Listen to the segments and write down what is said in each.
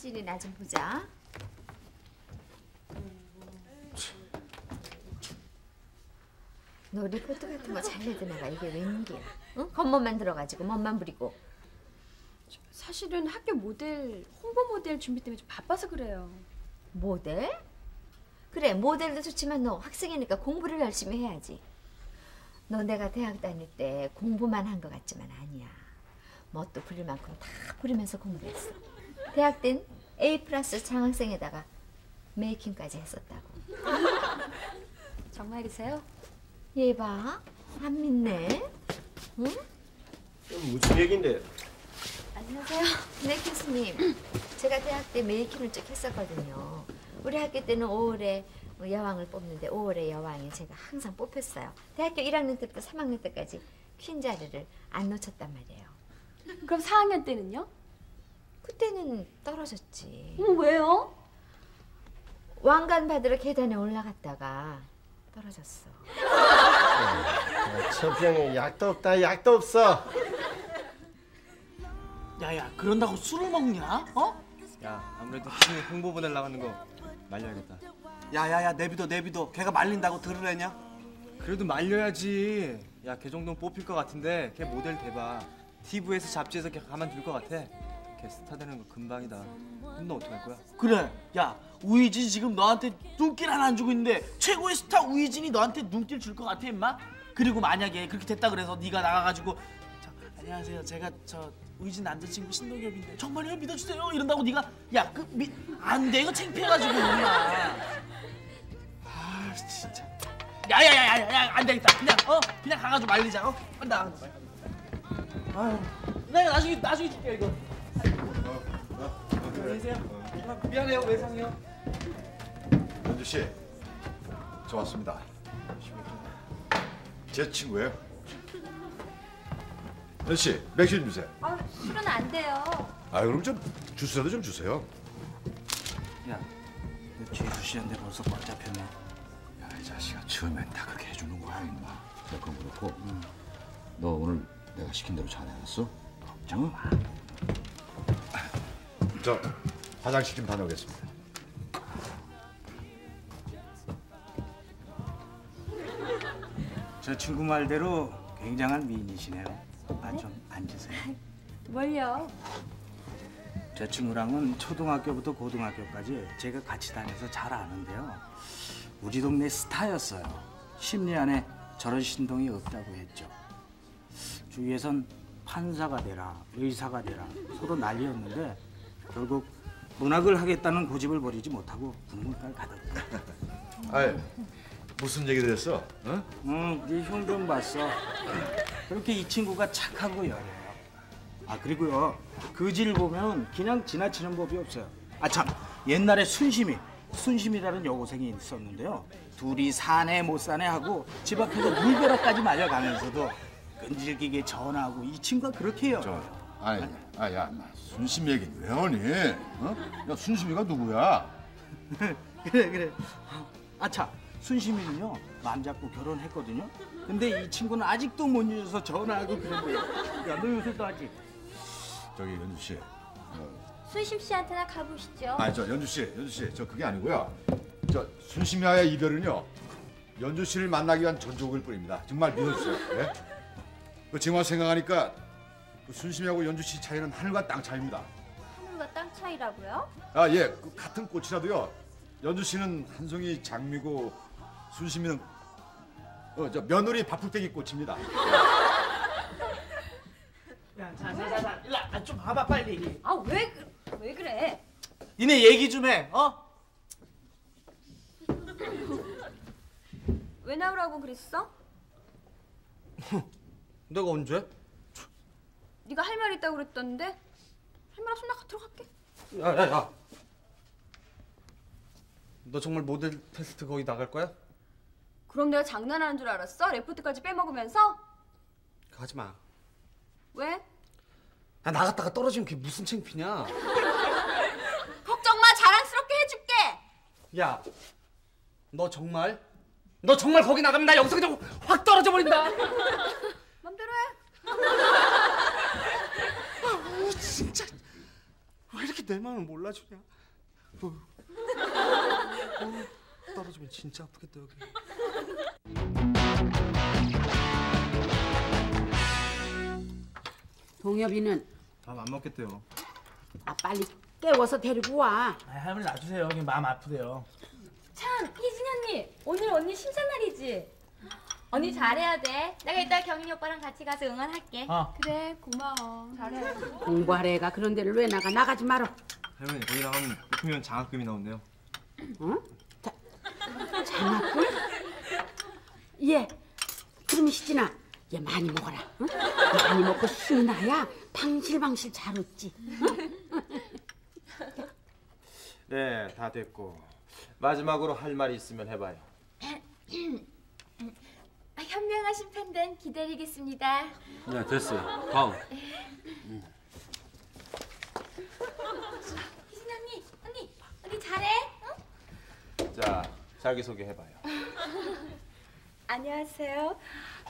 사진이 나 좀 보자. 너 리포트 같은 거 잘 내드나봐. 이게 웬일이야? 응? 겉멋만 들어가지고 멋만 부리고. 사실은 학교 모델 홍보 모델 준비 때문에 좀 바빠서 그래요. 모델? 그래 모델도 좋지만 너 학생이니까 공부를 열심히 해야지. 너 내가 대학 다닐 때 공부만 한 것 같지만 아니야. 뭣도 부릴 만큼 다 부리면서 공부했어. 대학 땐 A 플러스 장학생에다가 메이킹까지 했었다고. 정말이세요? 얘 봐. 안 믿네. 응? 무슨 얘긴데? 안녕하세요. 네 교수님. 제가 대학 때 메이킹을 쭉 했었거든요. 우리 학교 때는 5월에 여왕을 뽑는데 5월의 여왕에 제가 항상 뽑혔어요. 대학교 1학년 때부터 3학년 때까지 퀸 자리를 안 놓쳤단 말이에요. 그럼 4학년 때는요? 그때는 떨어졌지. 어, 왜요? 왕관 받으러 계단에 올라갔다가 떨어졌어. 천평에 약도 없다 약도 없어. 야야 그런다고 술을 먹냐? 어? 야 아무래도 팀이 홍보 보낼 나가는 거 말려야겠다 야야야 내비둬 내비둬 걔가 말린다고 들으려냐? 그래도 말려야지 야 걔 정도는 뽑힐 것 같은데 걔 모델 대박 TV에서 잡지에서 걔 가만둘 것 같아 걔 스타 되는 거 금방이다. 너 어떡할 거야? 그래 야 우이진 지금 너한테 눈길 하나 안 주고 있는데 최고의 스타 우이진이 너한테 눈길 줄 것 같아 임마? 그리고 만약에 그렇게 됐다 그래서 네가 나가가지고 저, 안녕하세요. 제가 저 우이진 남자친구 신동엽인데 정말요 믿어주세요. 이런다고 네가 야그안돼. 이거 창피해가지고 임마. 아 진짜. 야야야야야 안 되겠다. 그냥 어? 그냥 가가지고 말리자 어? 간다 아유 내가 나중에 나중에 줄게 이거 아, 미안해요 외상이요 연주 씨, 저 왔습니다. 제 친구예요. 연주 씨, 맥주 좀 주세요. 아, 술은 안 돼요. 아, 그럼 좀 주스라도 좀 주세요. 야, 너 죄수 씨한테 벌써 꽉 잡혔네. 야, 이 자식아 처음엔 다 그렇게 해주는 거야 임마. 야, 그건 그렇고 너 오늘 내가 시킨 대로 잘 해놨어? 걱정 마. 저 화장실 좀 다녀오겠습니다. 저 친구 말대로 굉장한 미인이시네요. 아, 좀 앉으세요. 뭘요? 저 친구랑은 초등학교부터 고등학교까지 제가 같이 다녀서 잘 아는데요. 우리 동네 스타였어요. 심리 안에 저런 신동이 없다고 했죠. 주위에선 판사가 되라, 의사가 되라 서로 난리였는데 결국 문학을 하겠다는 고집을 버리지 못하고 국문과를 가더라고요. 아, 무슨 얘기를 했어? 어? 응, 네형 좀 봤어. 그렇게 이 친구가 착하고 여려요. 아 그리고요, 그지를 보면 그냥 지나치는 법이 없어요. 아 참, 옛날에 순심이, 순심이라는 여고생이 있었는데요. 둘이 사내 못 사내 하고 집 앞에서 물벼락까지 말려가면서도 끈질기게 전화하고 이 친구가 그렇게 해요. 저, 아니, 아, 야, 나 순심 얘기 왜 하니? 어? 야, 순심이가 누구야? 그래 그래. 아차 순심이는요 맘 잡고 결혼했거든요. 근데 이 친구는 아직도 못 잊어서 전화하고 그런데요. 야 너 요새 또 하지? 저기 연주 씨. 순심 씨한테나 가보시죠. 아니, 저 연주 씨, 연주 씨, 저 그게 아니고요. 저 순심이와의 이별은요. 연주 씨를 만나기 위한 전조국일 뿐입니다. 정말 믿어주세요. 예? 그 지금 생각하니까 그 순심이하고 연주 씨 차이는 하늘과 땅 차이입니다. 하늘과 땅 차이라고요? 아, 예. 그 같은 꽃이라도요. 연주 씨는 한 송이 장미고 순심이는 어, 저 며느리 바풀떼기 꽃입니다. 야 자 자 자 자 일로 와. 좀 봐봐 빨리. 아, 왜, 그, 왜 그래? 니네 얘기 좀 해. 어? 왜 나오라고 그랬어? 내가 언제? 네가 할 말 있다고 그랬던데? 할 말 없으면 나 들어갈게. 야야야 너 정말 모델 테스트 거기 나갈 거야? 그럼 내가 장난하는 줄 알았어? 레포트까지 빼먹으면서? 가지마 왜? 야 나갔다가 떨어지면 그게 무슨 창피냐 걱정 마, 자랑스럽게 해줄게. 야, 너 정말? 너 정말 거기 나가면 나 여기서 그냥 확 떨어져 버린다. 맘대로 해. 진짜. 와왜 이렇게 내 마음을 몰라주냐? 어, 어, 떨어지면 진짜 아프겠다 여기. 동엽이는 밥 안 먹겠대요. 아 빨리 깨워서 데리고 와. 아, 할머니 놔주세요. 그냥 마음 아프대요. 참, 희진 언니, 오늘 언니 심사 날이지? 언니 잘해야 돼. 내가 이따 경인이 오빠랑 같이 가서 응원할게. 어. 그래, 고마워. 잘해. 공부하래 가 그런 데를 왜 나가 나가지 말어. 할머니 거기 나가면 높으면 장학금이 나온대요. 응? 자, 장학금? 예. 그러면 희진아, 얘 많이 먹어라. 응? 많이 먹고 힘이 나야 방실방실 잘 웃지. 네, 다 됐고 마지막으로 할 말이 있으면 해봐요. 아, 현명하신 판단 기다리겠습니다. 네 됐어요. 다음. 희진 언니, 언니, 언니 잘해? 어? 자, 자기 소개 해봐요. 안녕하세요.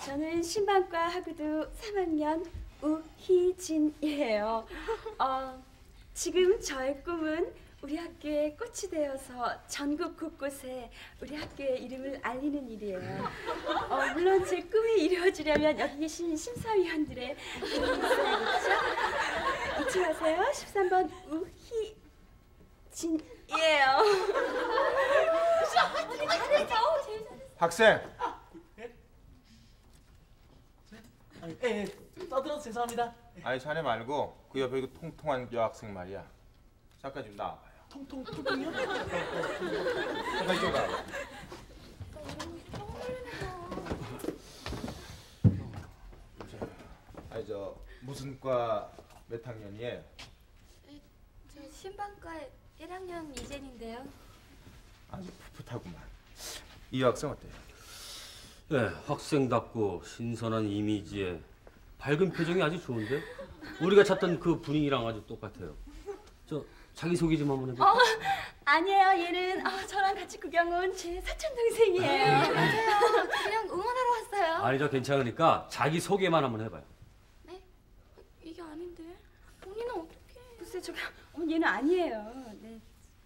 저는 신방과 학우도 3학년 우희진이에요. 어, 지금 저의 꿈은 우리 학교의 꽃이 되어서 전국 곳곳에 우리 학교의 이름을 알리는 일이에요. 어, 물론 제 꿈이 이루어지려면 여기 계신 심사위원들의 도움이 있어야겠죠? 잊지 마세요. 13번 우희 진이에요. 잘했어, 제일 잘했어. 학생, 예, 예, 떠들어서 죄송합니다. 아니 자네 말고 그 옆에 그 통통한 여학생 말이야. 잠깐 좀 나와봐요. 통통 통통이요? 잠깐 이쪽 와. 아니 저 무슨 과 몇 학년이에요? 저 신방과 1학년 이젠인데요. 아주 풋풋하구만. 이 여학생 어때요? 네 학생답고 신선한 이미지에 밝은 표정이 아주 좋은데 우리가 찾던 그 분위기랑 아주 똑같아요. 저 자기 소개 좀 한번 해볼까? 어, 아니에요. 얘는 어, 저랑 같이 구경 온 제 사촌 동생이에요. 맞아요. 그냥 응원하러 왔어요. 아니죠 괜찮으니까 자기 소개만 한번 해봐요. 이게 아닌데. 본인은 어떻게? 글쎄 저기 어, 얘는 아니에요. 네.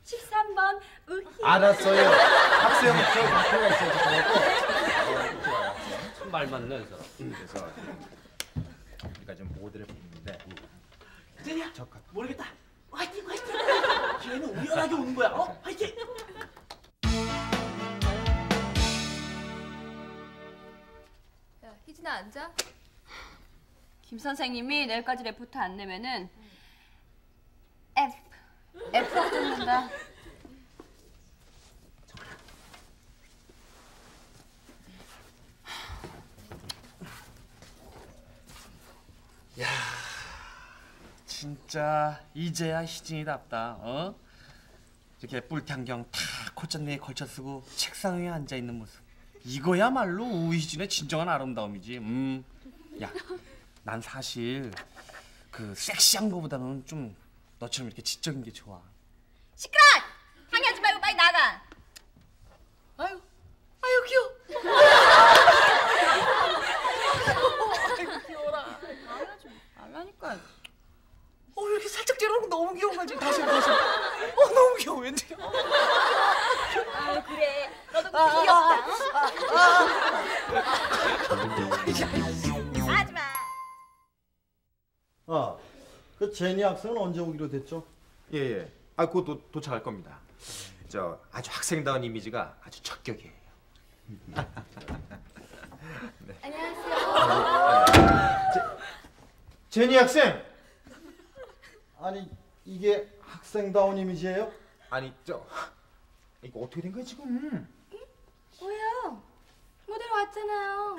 13번 우희. 알았어요. 학생 저 학교가 있어요. 좋아요. 참말 맞네 이 사람. 그래서 우리가 좀 모델을 보는데 제니야. 모르겠다. 기회는 우연하게 오는 거야. 어, 화이팅. 야, 희진아 앉아. 김 선생님이 내일까지 레포트 안 내면은 F F로 끊는다. 진짜 이제야 희진이답다. 어? 이렇게 뿔탕경 다 콧잔내에 걸쳐 쓰고 책상 위에 앉아 있는 모습. 이거야말로 우희진의 진정한 아름다움이지. 음. 야, 난 사실 그 섹시한 거보다는 좀 너처럼 이렇게 지적인 게 좋아. 시끄러! 방해하지 말고 빨리 나가. 아, 그 제니 학생은 언제 오기로 됐죠? 예, 예. 아, 곧 도, 도착할 겁니다. 저 아주 학생다운 이미지가 아주 적격이에요. 안녕하세요. 제니 학생. 아니 이게 학생다운 이미지예요? 아니 저 이거 어떻게 된 거야 지금? 뭐예요? 모델 왔잖아요.